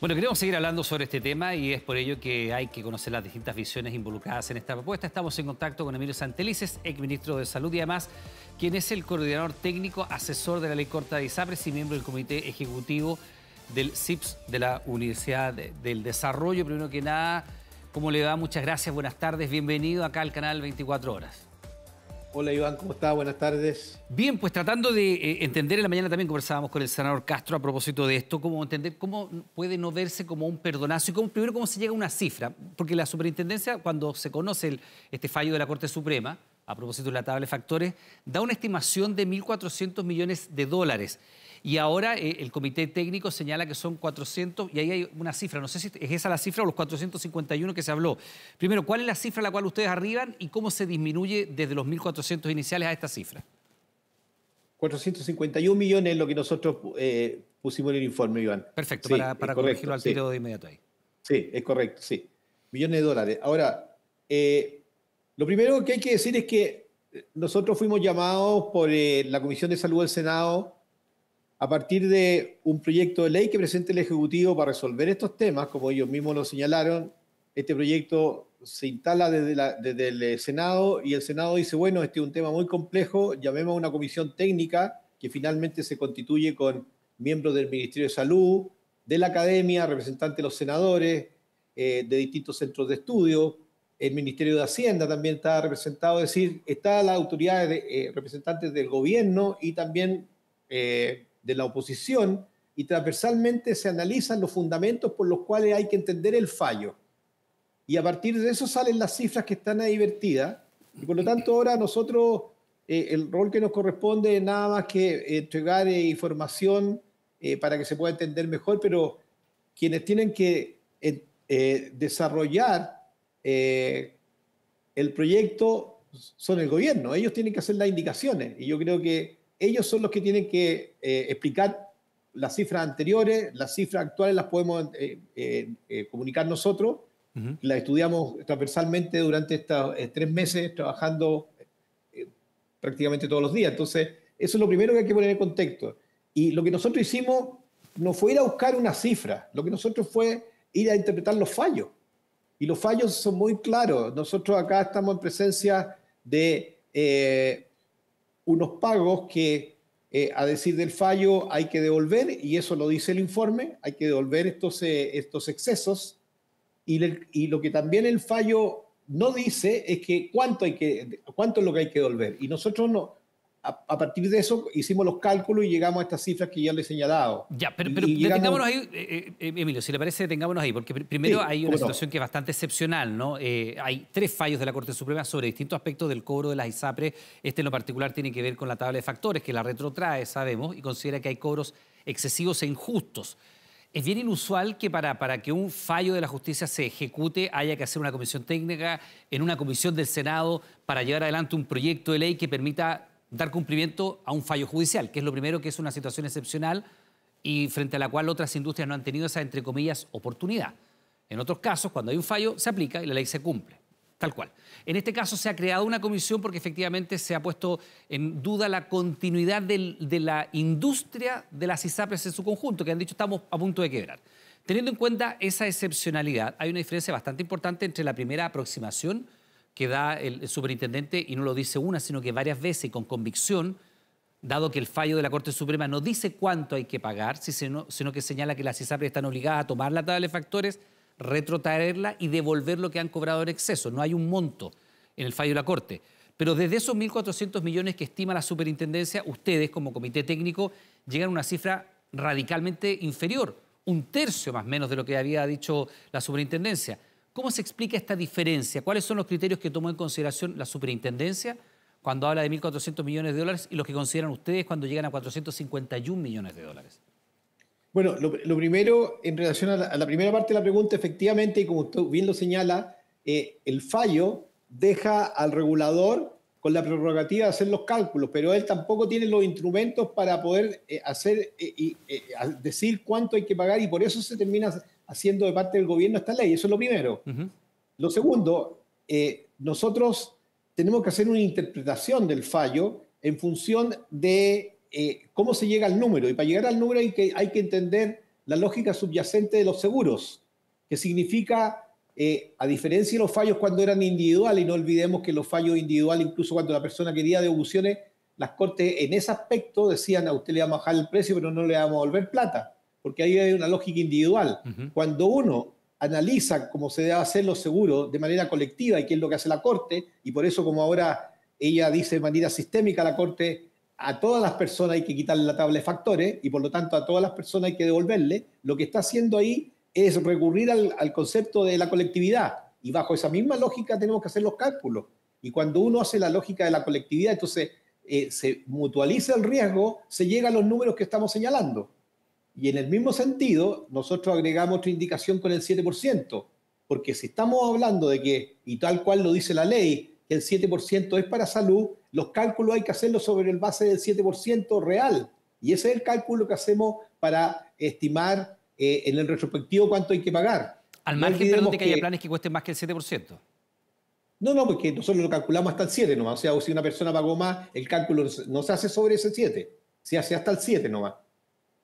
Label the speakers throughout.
Speaker 1: Bueno, queremos seguir hablando sobre este tema y es por ello que hay que conocer las distintas visiones involucradas en esta propuesta. Estamos en contacto con Emilio Santelices, exministro de Salud y además quien es el coordinador técnico asesor de la Ley Corta de ISAPRES y miembro del Comité Ejecutivo del CIPS de la Universidad del Desarrollo. Primero que nada, ¿cómo le va? Muchas gracias, buenas tardes, bienvenido acá al canal 24 Horas.
Speaker 2: Hola Iván, ¿cómo está? Buenas tardes.
Speaker 1: Bien, pues tratando de eh, entender, en la mañana también conversábamos con el senador Castro a propósito de esto, cómo entender cómo puede no verse como un perdonazo y cómo, primero cómo se llega a una cifra, porque la superintendencia, cuando se conoce este fallo de la Corte Suprema, a propósito de la tabla de factores, da una estimación de 1.400 millones de dólares. Y ahora eh, el comité técnico señala que son 400, y ahí hay una cifra, no sé si es esa la cifra o los 451 que se habló. Primero, ¿cuál es la cifra a la cual ustedes arriban y cómo se disminuye desde los 1.400 iniciales a esta cifra?
Speaker 2: 451 millones es lo que nosotros eh, pusimos en el informe, Iván.
Speaker 1: Perfecto, para, corregirlo al tiro de inmediato ahí.
Speaker 2: Sí, es correcto, sí. Millones de dólares. Ahora, eh, lo primero que hay que decir es que nosotros fuimos llamados por la Comisión de Salud del Senado a partir de un proyecto de ley que presente el Ejecutivo para resolver estos temas, como ellos mismos lo señalaron, este proyecto se instala desde, el Senado y el Senado dice, bueno, este es un tema muy complejo, llamemos a una comisión técnica que finalmente se constituye con miembros del Ministerio de Salud, de la academia, representantes de los senadores, eh, de distintos centros de estudio, el Ministerio de Hacienda también está representado, es decir, está la autoridad de, eh, representantes del gobierno y también eh, de la oposición y transversalmente se analizan los fundamentos por los cuales hay que entender el fallo. Y a partir de eso salen las cifras que están ahí vertidas. Y por lo tanto ahora nosotros, eh, el rol que nos corresponde es nada más que entregar eh, información eh, para que se pueda entender mejor, pero quienes tienen que desarrollar el proyecto son el gobierno. Ellos tienen que hacer las indicaciones. Y yo creo que ellos son los que tienen que eh, explicar las cifras anteriores, las cifras actuales las podemos eh, eh, comunicar nosotros, las estudiamos transversalmente durante estos tres meses trabajando prácticamente todos los días. Entonces, eso es lo primero que hay que poner en contexto. Y lo que nosotros hicimos no fue ir a buscar una cifra, lo que nosotros fue ir a interpretar los fallos. Y los fallos son muy claros. Nosotros acá estamos en presencia de unos pagos que, eh, a decir del fallo, hay que devolver, y eso lo dice el informe, hay que devolver estos, eh, estos excesos, y, y, lo que también el fallo no dice es que cuánto, hay que cuánto es lo que hay que devolver. Y nosotros no, a, partir de eso hicimos los cálculos y llegamos a estas cifras que ya le he señalado.
Speaker 1: Ya, pero, detengámonos ahí, eh, eh, Emilio, si le parece, detengámonos ahí, porque primero hay una situación que es bastante excepcional, ¿no? Eh, hay tres fallos de la Corte Suprema sobre distintos aspectos del cobro de las ISAPRE. Este en lo particular tiene que ver con la tabla de factores, que la retrotrae, sabemos, y considera que hay cobros excesivos e injustos. Es bien inusual que para, para, que un fallo de la justicia se ejecute haya que hacer una comisión técnica en una comisión del Senado para llevar adelante un proyecto de ley que permita dar cumplimiento a un fallo judicial, que es lo primero que es una situación excepcional y frente a la cual otras industrias no han tenido esa, entre comillas, oportunidad. En otros casos, cuando hay un fallo, se aplica y la ley se cumple. Tal cual. En este caso se ha creado una comisión porque efectivamente se ha puesto en duda la continuidad de la industria de las ISAPRES en su conjunto, que han dicho estamos a punto de quebrar. Teniendo en cuenta esa excepcionalidad, hay una diferencia bastante importante entre la primera aproximación que da el, superintendente, y no lo dice una, sino que varias veces con convicción, dado que el fallo de la Corte Suprema no dice cuánto hay que pagar, sino, que señala que las ISAPRES están obligadas a tomar la tabla de factores, retrotraerla y devolver lo que han cobrado en exceso. No hay un monto en el fallo de la Corte. Pero desde esos 1.400 millones que estima la superintendencia, ustedes como comité técnico llegan a una cifra radicalmente inferior, un tercio más menos de lo que había dicho la superintendencia. ¿Cómo se explica esta diferencia? ¿Cuáles son los criterios que tomó en consideración la superintendencia cuando habla de 1.400 millones de dólares y los que consideran ustedes cuando llegan a 451 millones de dólares?
Speaker 2: Bueno, lo, primero, en relación a la, primera parte de la pregunta, efectivamente, y como usted bien lo señala, eh, el fallo deja al regulador con la prerrogativa de hacer los cálculos, pero él tampoco tiene los instrumentos para poder eh, hacer eh, y decir cuánto hay que pagar y por eso se termina haciendo de parte del gobierno esta ley. Eso es lo primero. Lo segundo, eh, nosotros tenemos que hacer una interpretación del fallo en función de eh, cómo se llega al número. Y para llegar al número hay que, hay que entender la lógica subyacente de los seguros, que significa, eh, a diferencia de los fallos cuando eran individuales, y no olvidemos que los fallos individuales, incluso cuando la persona quería devoluciones, las cortes en ese aspecto decían a usted le vamos a bajar el precio, pero no le vamos a devolver plata, porque ahí hay una lógica individual. Cuando uno analiza cómo se debe hacer los seguros de manera colectiva y qué es lo que hace la corte, y por eso como ahora ella dice de manera sistémica la corte, a todas las personas hay que quitarle la tabla de factores y por lo tanto a todas las personas hay que devolverle, lo que está haciendo ahí es recurrir al, al concepto de la colectividad. Y bajo esa misma lógica tenemos que hacer los cálculos. Y cuando uno hace la lógica de la colectividad, entonces eh, se mutualiza el riesgo, se llega a los números que estamos señalando. Y en el mismo sentido, nosotros agregamos otra indicación con el 7%, porque si estamos hablando de que, y tal cual lo dice la ley, que el 7% es para salud, los cálculos hay que hacerlos sobre el base del 7% real. Y ese es el cálculo que hacemos para estimar eh, en el retrospectivo cuánto hay que pagar.
Speaker 1: Al margen, de que, haya planes que cuesten más que el 7%.
Speaker 2: No, no, porque nosotros lo calculamos hasta el 7 nomás. O sea, si una persona pagó más, el cálculo no se hace sobre ese 7, se hace hasta el 7 nomás.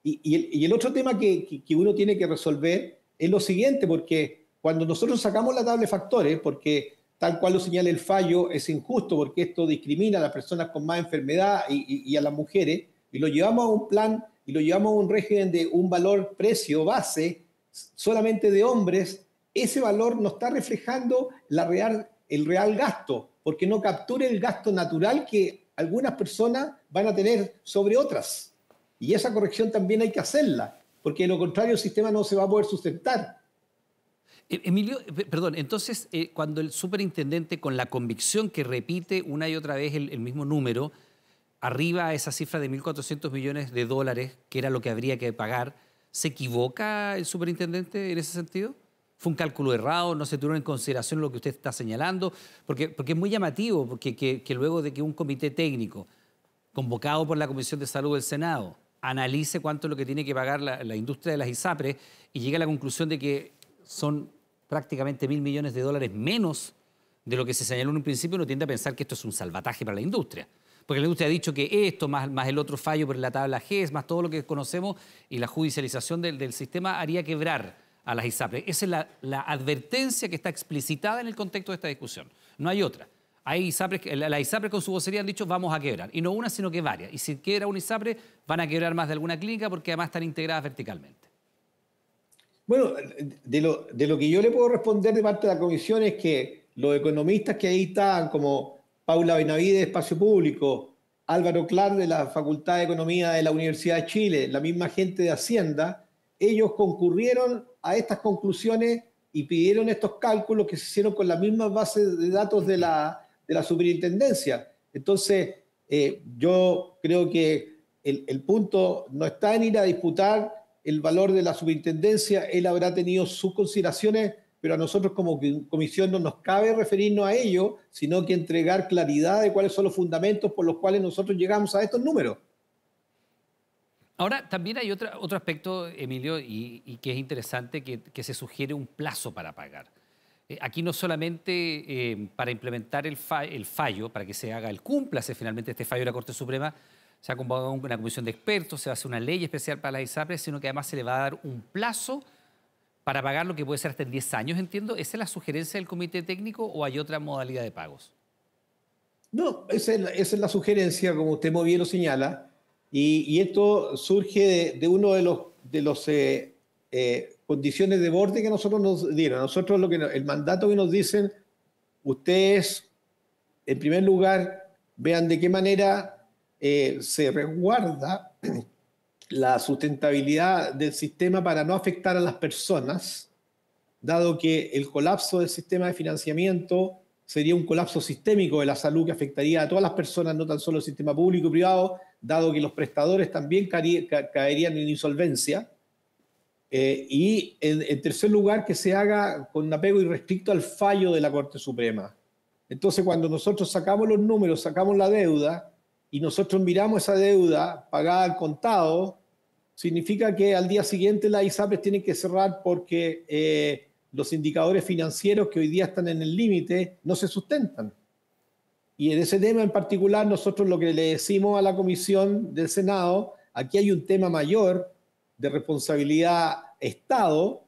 Speaker 2: Y, y, el, otro tema que, que, uno tiene que resolver es lo siguiente, porque cuando nosotros sacamos la tabla de factores, porque tal cual lo señala el fallo, es injusto, porque esto discrimina a las personas con más enfermedad y, y a las mujeres, y lo llevamos a un plan y lo llevamos a un régimen de un valor precio base solamente de hombres, ese valor no está reflejando la real el real gasto, porque no capture el gasto natural que algunas personas van a tener sobre otras. Y esa corrección también hay que hacerla, porque de lo contrario el sistema no se va a poder sustentar.
Speaker 1: E-, Emilio, perdón, entonces eh, cuando el superintendente con la convicción que repite una y otra vez el, mismo número, arriba a esa cifra de 1.400 millones de dólares, que era lo que habría que pagar, ¿se equivoca el superintendente en ese sentido? fue un cálculo errado, no se tuvo en consideración lo que usted está señalando, porque, porque es muy llamativo, porque que, luego de que un comité técnico convocado por la Comisión de Salud del Senado analice cuánto es lo que tiene que pagar la, industria de las ISAPRES y llegue a la conclusión de que son prácticamente mil millones de dólares menos de lo que se señaló en un principio, uno tiende a pensar que esto es un salvataje para la industria. Porque la industria ha dicho que esto, más, más el otro fallo por la tabla GES, más todo lo que conocemos y la judicialización del, sistema haría quebrar a las ISAPRES. Esa es la, advertencia que está explicitada en el contexto de esta discusión. No hay otra. Hay ISAPRES, la, ISAPRES con su vocería han dicho vamos a quebrar. Y no una, sino que varias. Y si quiebra una ISAPRE, van a quebrar más de alguna clínica porque además están integradas verticalmente.
Speaker 2: Bueno, de lo, de lo que yo le puedo responder de parte de la comisión es que los economistas que ahí están, como Paula Benavides, Espacio Público, Álvaro Clar de la Facultad de Economía de la Universidad de Chile, la misma gente de Hacienda, ellos concurrieron a estas conclusiones y pidieron estos cálculos que se hicieron con las mismas bases de datos de la, de la superintendencia. Entonces, eh, yo creo que el, el, punto no está en ir a disputar el valor de la superintendencia, él habrá tenido sus consideraciones, pero a nosotros como comisión no nos cabe referirnos a ello, sino que entregar claridad de cuáles son los fundamentos por los cuales nosotros llegamos a estos números.
Speaker 1: Ahora, también hay otro aspecto, Emilio, y, que es interesante, que, se sugiere un plazo para pagar. Eh, aquí no solamente eh, para implementar el, fallo, para que se haga el cúmplase finalmente este fallo de la Corte Suprema, se ha convocado una comisión de expertos, se va a hacer una ley especial para las ISAPRES, sino que además se le va a dar un plazo para pagar lo que puede ser hasta en 10 años, entiendo. ¿Esa es la sugerencia del comité técnico o hay otra modalidad de pagos?
Speaker 2: No, esa es la sugerencia, como usted muy bien lo señala. Y, esto surge de, uno de los, de los eh, eh, condiciones de borde que nosotros nos dieron. Nosotros lo que el mandato que nos dicen, ustedes, en primer lugar, vean de qué manera eh, se resguarda la sustentabilidad del sistema para no afectar a las personas, dado que el colapso del sistema de financiamiento sería un colapso sistémico de la salud que afectaría a todas las personas, no tan solo el sistema público y privado, dado que los prestadores también caerían en insolvencia. Eh, y en, tercer lugar, que se haga con apego irrestricto al fallo de la Corte Suprema. Entonces, cuando nosotros sacamos los números, sacamos la deuda y nosotros miramos esa deuda pagada al contado, significa que al día siguiente las ISAPRES tienen que cerrar porque eh, los indicadores financieros que hoy día están en el límite no se sustentan. Y en ese tema en particular, nosotros lo que le decimos a la comisión del Senado, aquí hay un tema mayor, de responsabilidad Estado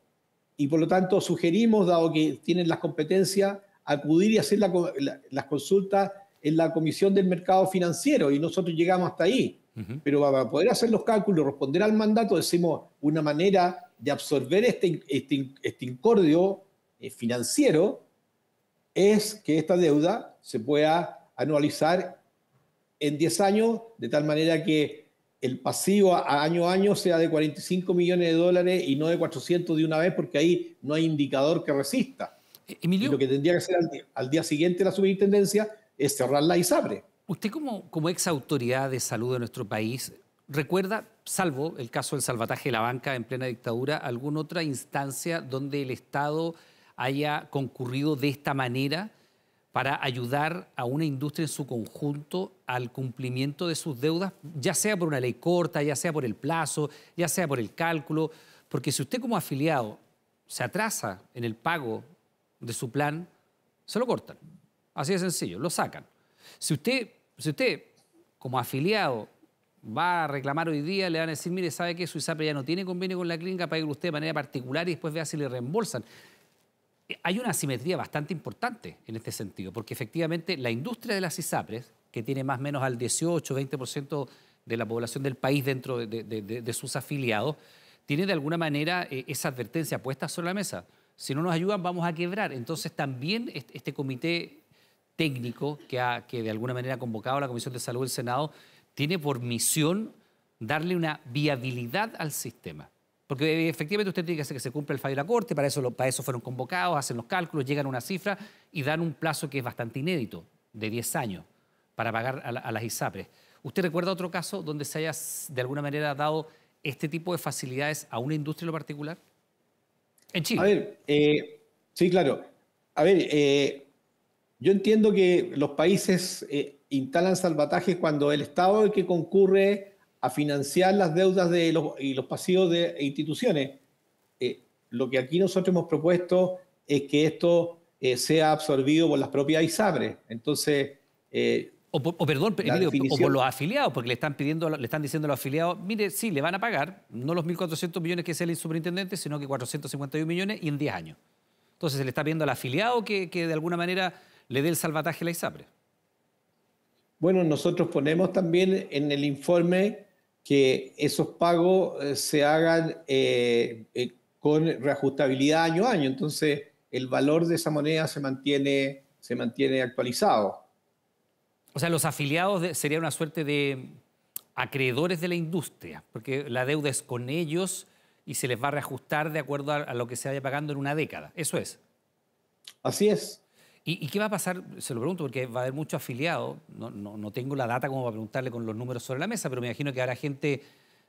Speaker 2: y por lo tanto sugerimos, dado que tienen las competencias, acudir y hacer las consultas en la Comisión del Mercado Financiero y nosotros llegamos hasta ahí. Pero para poder hacer los cálculos, responder al mandato, decimos una manera de absorber este, este, este incordio eh, financiero es que esta deuda se pueda anualizar en 10 años, de tal manera que el pasivo a año a año sea de 45 millones de dólares y no de 400 de una vez, porque ahí no hay indicador que resista. Eh, Emilio, lo que tendría que ser al día, siguiente la superintendencia es cerrar la ISAPRE.
Speaker 1: Usted como, como ex autoridad de salud de nuestro país, ¿recuerda, salvo el caso del salvataje de la banca en plena dictadura, alguna otra instancia donde el Estado haya concurrido de esta manera para ayudar a una industria en su conjunto al cumplimiento de sus deudas, ya sea por una ley corta, ya sea por el plazo, ya sea por el cálculo, porque si usted como afiliado se atrasa en el pago de su plan, se lo cortan. Así de sencillo, lo sacan. Si usted, si usted como afiliado va a reclamar hoy día, le van a decir, mire, sabe que su ISAPRE ya no tiene convenio con la clínica, pague usted de manera particular y después vea si le reembolsan hay una asimetría bastante importante en este sentido, porque efectivamente la industria de las ISAPRES, que tiene más o menos al 18-20% de la población del país dentro de, sus afiliados, tiene de alguna manera eh, esa advertencia puesta sobre la mesa. Si no nos ayudan, vamos a quebrar. Entonces también este comité técnico que, ha, que de alguna manera ha convocado a la Comisión de Salud del Senado tiene por misión darle una viabilidad al sistema. Porque efectivamente usted tiene que hacer que se cumpla el fallo de la Corte, para eso, fueron convocados, hacen los cálculos, llegan a una cifra y dan un plazo que es bastante inédito, de 10 años, para pagar a, las ISAPRES. ¿Usted recuerda otro caso donde se haya de alguna manera dado este tipo de facilidades a una industria en lo particular?
Speaker 2: En Chile. A ver, eh, sí, claro. A ver, eh, yo entiendo que los países eh, instalan salvatajes cuando el Estado es el que concurre a financiar las deudas de los, y los pasivos de instituciones. Eh, lo que aquí nosotros hemos propuesto es que esto eh, sea absorbido por las propias ISAPRES. Entonces...
Speaker 1: Eh, o, perdón, o por los afiliados, porque le están pidiendo, le están diciendo a los afiliados, mire, sí, le van a pagar, no los 1.400 millones que es el superintendente, sino que 451 millones y en 10 años. Entonces se le está pidiendo al afiliado que, que de alguna manera le dé el salvataje a la ISAPRE.
Speaker 2: Bueno, nosotros ponemos también en el informe que esos pagos eh, se hagan eh, eh, con reajustabilidad año a año. Entonces, el valor de esa moneda se mantiene, se mantiene actualizado.
Speaker 1: O sea, los afiliados serían sería una suerte de acreedores de la industria, porque la deuda es con ellos y se les va a reajustar de acuerdo a, a lo que se vaya pagando en una década. Eso es.
Speaker 2: Así es.
Speaker 1: ¿Y, qué va a pasar? Se lo pregunto porque va a haber muchos afiliados. No, no, tengo la data como para preguntarle con los números sobre la mesa, pero me imagino que habrá gente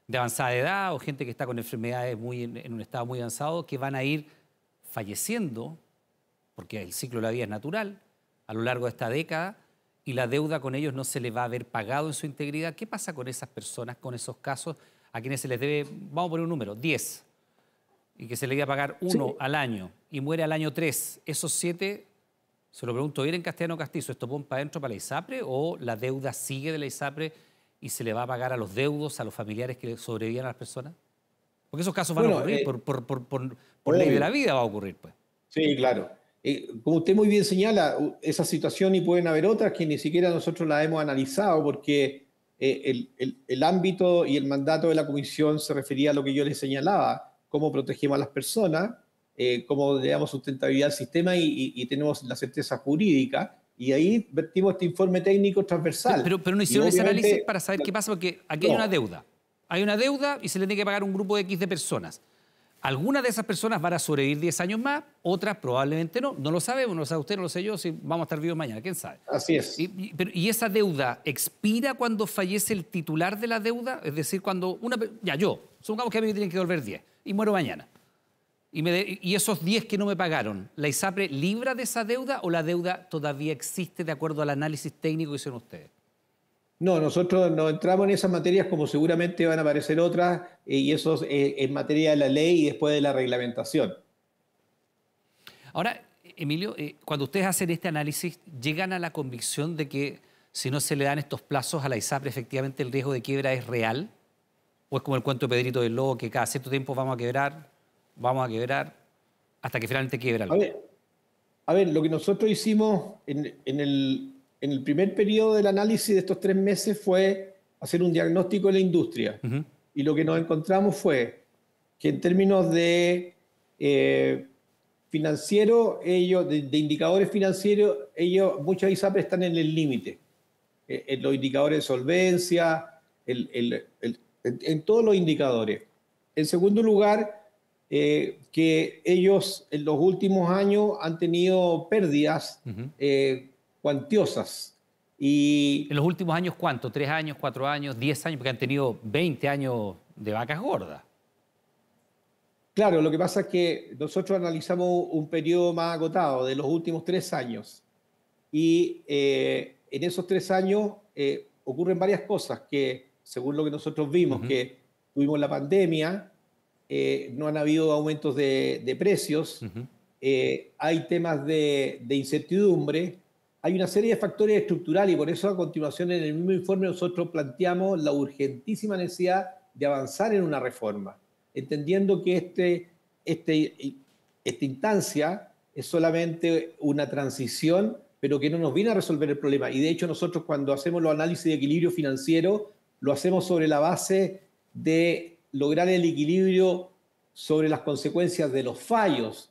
Speaker 1: de avanzada edad o gente que está con enfermedades muy en, un estado muy avanzado que van a ir falleciendo, porque el ciclo de la vida es natural, a lo largo de esta década, y la deuda con ellos no se les va a haber pagado en su integridad. ¿Qué pasa con esas personas, con esos casos a quienes se les debe, vamos a poner un número, 10, y que se le a pagar uno al año y muere al año 3? Esos 7 se lo pregunto, ¿ir en castellano castizo esto pone para adentro para la ISAPRE o la deuda sigue de la ISAPRE y se le va a pagar a los deudos, a los familiares que sobrevivían a las personas? Porque esos casos van a ocurrir, eh, por, por, ley de la vida va a ocurrir. Pues.
Speaker 2: Sí, claro. Eh, como usted muy bien señala, esa situación y pueden haber otras que ni siquiera nosotros la hemos analizado porque eh, el, el, ámbito y el mandato de la comisión se refería a lo que yo les señalaba, cómo protegemos a las personas eh, cómo le damos sustentabilidad al sistema y, tenemos la certeza jurídica. Y ahí vertimos este informe técnico transversal.
Speaker 1: Pero, pero no hicieron ese análisis para saber qué pasa, porque aquí hay una deuda. Hay una deuda y se le tiene que pagar un grupo de X de personas. Algunas de esas personas van a sobrevivir 10 años más, otras probablemente no. No lo sabemos, no lo sabe usted, no lo sé yo, si vamos a estar vivos mañana, quién sabe.
Speaker 2: Así es.
Speaker 1: Y, y, esa deuda expira cuando fallece el titular de la deuda? Es decir, cuando una. Ya, yo, supongamos que a mí me tienen que devolver 10 y muero mañana y, esos 10 que no me pagaron, ¿la ISAPRE libra de esa deuda o la deuda todavía existe de acuerdo al análisis técnico que hicieron ustedes?
Speaker 2: No, nosotros no entramos en esas materias como seguramente van a aparecer otras eh, y eso es eh, en materia de la ley y después de la reglamentación.
Speaker 1: Ahora, Emilio, eh, cuando ustedes hacen este análisis, ¿llegan a la convicción de que si no se le dan estos plazos a la ISAPRE, efectivamente el riesgo de quiebra es real? ¿O es como el cuento de Pedrito del Lobo que cada cierto tiempo vamos a quebrar, vamos a quebrar, hasta que finalmente quiebra
Speaker 2: A ver, a ver lo que nosotros hicimos en, el, en, el, primer periodo del análisis de estos tres meses fue hacer un diagnóstico de la industria. Y lo que nos encontramos fue que en términos de eh, financiero, ellos, de, indicadores financieros, ellos, muchas ISAPRES están en el límite. Eh, en los indicadores de solvencia, en, todos los indicadores. En segundo lugar, eh, que ellos en los últimos años han tenido pérdidas cuantiosas.
Speaker 1: Y, ¿En los últimos años cuánto? ¿Tres años, cuatro años, diez años? Porque han tenido 20 años de vacas gordas.
Speaker 2: Claro, lo que pasa es que nosotros analizamos un periodo más agotado de los últimos tres años y eh, en esos tres años eh, ocurren varias cosas que, según lo que nosotros vimos, que tuvimos la pandemia, eh, no han habido aumentos de, precios, hay temas de, de, incertidumbre, hay una serie de factores estructurales y por eso a continuación en el mismo informe nosotros planteamos la urgentísima necesidad de avanzar en una reforma entendiendo que este, este, esta instancia es solamente una transición, pero que no nos viene a resolver el problema. Y de hecho nosotros cuando hacemos los análisis de equilibrio financiero, lo hacemos sobre la base de lograr el equilibrio sobre las consecuencias de los fallos.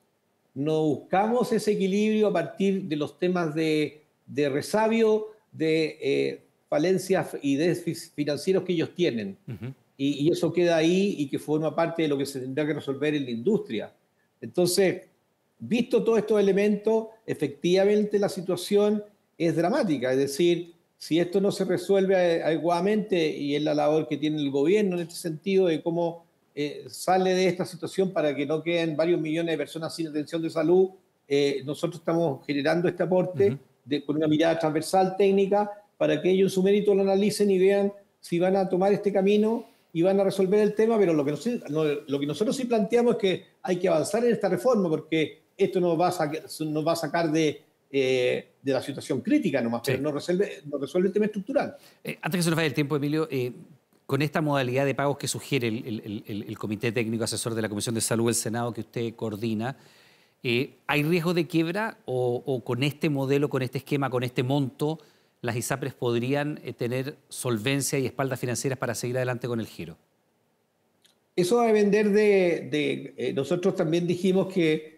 Speaker 2: No buscamos ese equilibrio a partir de los temas de, de resabio, de eh, falencias y déficits financieros que ellos tienen y, eso queda ahí y que forma parte de lo que se tendrá que resolver en la industria. Entonces, visto todos estos elementos, efectivamente la situación es dramática, es decir, si esto no se resuelve adecuadamente y es la labor que tiene el gobierno en este sentido de cómo eh, sale de esta situación para que no queden varios millones de personas sin atención de salud, eh, nosotros estamos generando este aporte con una mirada transversal técnica para que ellos en su mérito lo analicen y vean si van a tomar este camino y van a resolver el tema, pero lo que, lo que nosotros sí planteamos es que hay que avanzar en esta reforma porque esto nos va a, nos va a sacar de, eh, de la situación crítica nomás, pero no resuelve, no resuelve el tema estructural.
Speaker 1: Eh, antes que se nos vaya el tiempo, Emilio, eh, con esta modalidad de pagos que sugiere el, el, Comité Técnico Asesor de la Comisión de Salud del Senado que usted coordina, ¿hay riesgo de quiebra o, o, con este modelo, con este esquema, con este monto, las ISAPRES podrían eh, tener solvencia y espaldas financieras para seguir adelante con el giro?
Speaker 2: Eso va a depender de... Eh, nosotros también dijimos que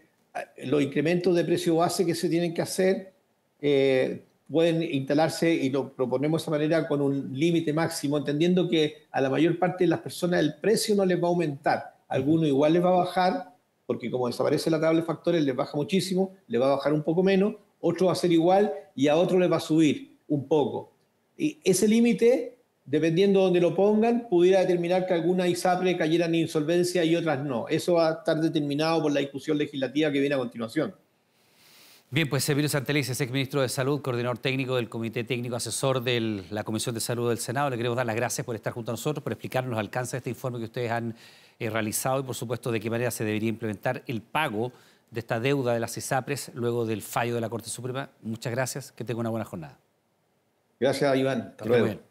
Speaker 2: los incrementos de precio base que se tienen que hacer eh, pueden instalarse, y lo proponemos de esa manera, con un límite máximo, entendiendo que a la mayor parte de las personas el precio no les va a aumentar. alguno igual les va a bajar, porque como desaparece la tabla de factores, les baja muchísimo, les va a bajar un poco menos, otro va a ser igual y a otro les va a subir un poco. Y ese límite, dependiendo de dónde lo pongan, pudiera determinar que algunas ISAPRE cayeran en insolvencia y otras no. Eso va a estar determinado por la discusión legislativa que viene a continuación.
Speaker 1: Bien, pues Emilio Santelices, es exministro de Salud, coordinador técnico del Comité Técnico Asesor de la Comisión de Salud del Senado. Le queremos dar las gracias por estar junto a nosotros, por explicarnos los alcances de este informe que ustedes han eh, realizado y, por supuesto, de qué manera se debería implementar el pago de esta deuda de las ISAPRES luego del fallo de la Corte Suprema. Muchas gracias, que tenga una buena jornada.
Speaker 2: Gracias, Iván. Hasta luego.